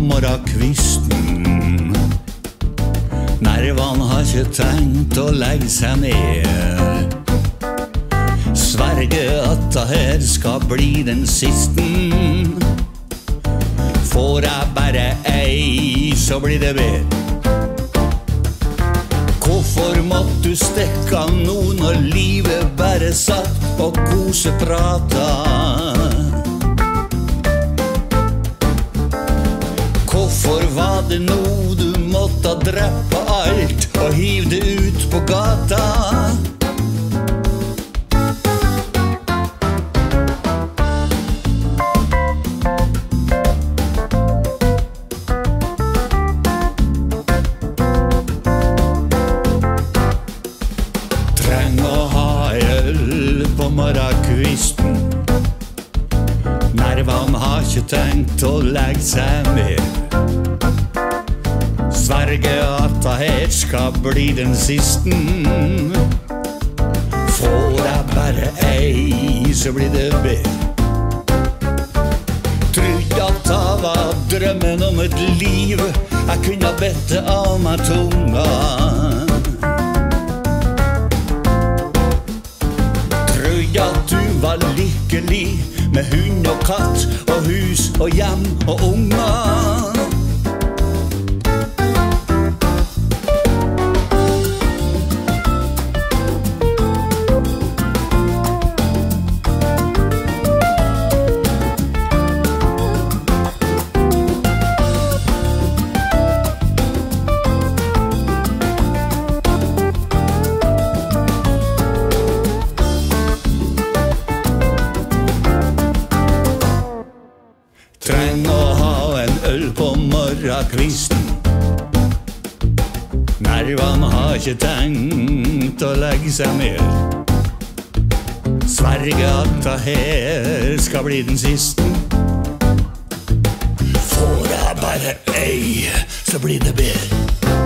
morgenkvisten. Nervene har ikke tenkt å legge seg ned. Sverger at det her skal bli den siste. Får jeg bare ei, så blir det bedre. Hvorfor måtte du stikke av nå når livet bare satt og koseprata? Det nå du måtte drepe alt og hive det ut på gata? Treng å ha øl på morgenkvisten. Nervene har ikke tenkt å legge seg mer. Sverger at det her skal bli den siste. Får jeg bare ei, så blir det B. Trodde at det var drømmen om et liv jeg kunne bedt det av meg tunga. Trodde at du var lykkelig med hund og katt og hus og hjem og unger. Trenger å ha en øl på morgenkvisten. Nervene har ikke tenkt å legge seg mer. Sverger at det her skal bli den siste. Får jeg bare ei, så blir det bedre.